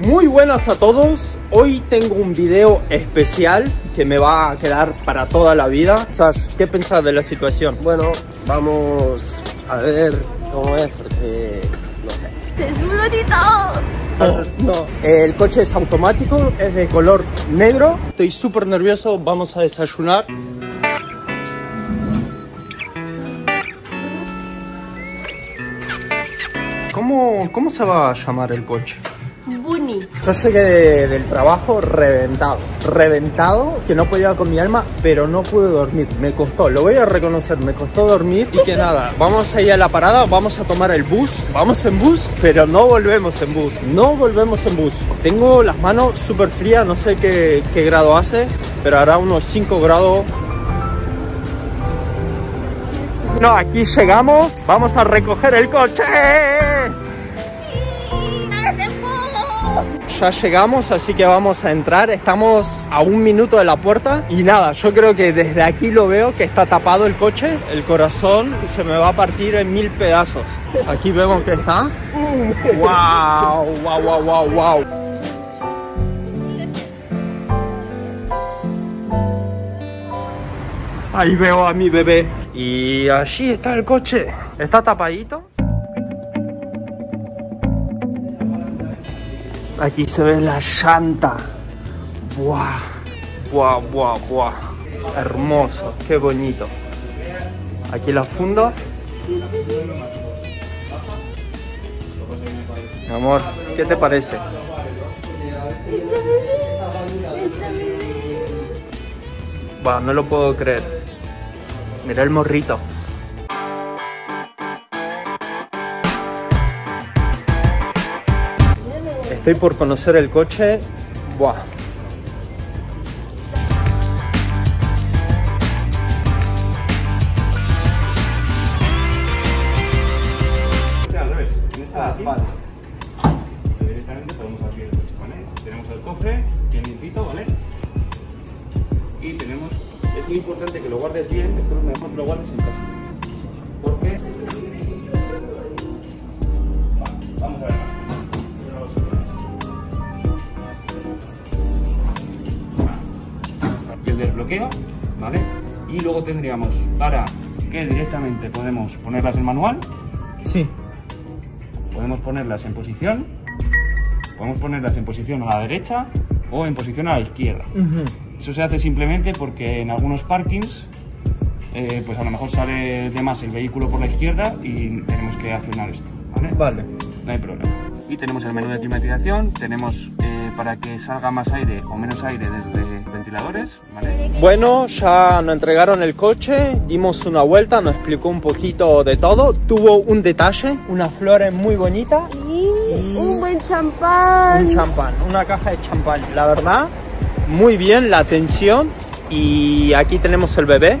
Muy buenas a todos, hoy tengo un video especial que me va a quedar para toda la vida. Sash, ¿qué pensás de la situación? Bueno, vamos a ver cómo es, porque no sé. ¡Es muy bonito! No, no, el coche es automático, es de color negro. Estoy súper nervioso, vamos a desayunar. ¿Cómo, ¿Cómo se va a llamar el coche? Yo llegué de- del trabajo reventado, reventado, que no podía con mi alma, pero no pude dormir, me costó, lo voy a reconocer, me costó dormir y que nada, vamos a ir a la parada, vamos a tomar el bus, vamos en bus, pero no volvemos en bus, no volvemos en bus. Tengo las manos súper frías, no sé qué, qué grado hace, pero hará unos 5 grados. No, aquí llegamos, vamos a recoger el coche. Ya llegamos, así que vamos a entrar. Estamos a un minuto de la puerta. Y nada, yo creo que desde aquí lo veo que está tapado el coche. El corazón se me va a partir en mil pedazos. Aquí vemos que está. ¡Wow! ¡Wow, wow, wow, wow! Ahí veo a mi bebé. Y allí está el coche. Está tapadito. Aquí se ve la llanta. Buah, buah, buah, buah. Hermoso, qué bonito. Aquí la fundo. Mi amor, ¿qué te parece? Buah, no lo puedo creer. Mira el morrito. Estoy por conocer el coche. Buah. de aquí, directamente podemos abrir el coche, ¿vale? Tenemos el cofre, bien limpito, ¿vale? Y tenemos, es muy importante que lo guardes bien, esto es mejor que lo guardes en casa. Porque... el desbloqueo, ¿vale? Y luego tendríamos para que directamente podemos ponerlas en manual, Sí. podemos ponerlas en posición, podemos ponerlas en posición a la derecha o en posición a la izquierda. Eso se hace simplemente porque en algunos parkings, eh, pues a lo mejor sale de más el vehículo por la izquierda y tenemos que accionar esto, ¿vale? Vale. No hay problema. Y tenemos el menú de climatización, tenemos eh, para que salga más aire o menos aire desde ventiladores, ¿vale? Bueno, ya nos entregaron el coche, dimos una vuelta, nos explicó un poquito de todo. Tuvo un detalle, una flor muy bonita, Y Y- un buen champán. un champán, una caja de champán. La verdad, muy bien la atención. Y aquí tenemos el bebé.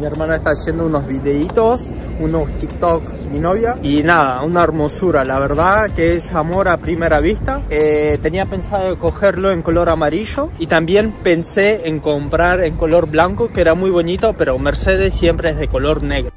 Mi hermana está haciendo unos videitos, unos TikTok, mi novia. Y nada, una hermosura, la verdad que es amor a primera vista. Eh, tenía pensado cogerlo en color amarillo y también pensé en comprar en color blanco, que era muy bonito, pero Mercedes siempre es de color negro.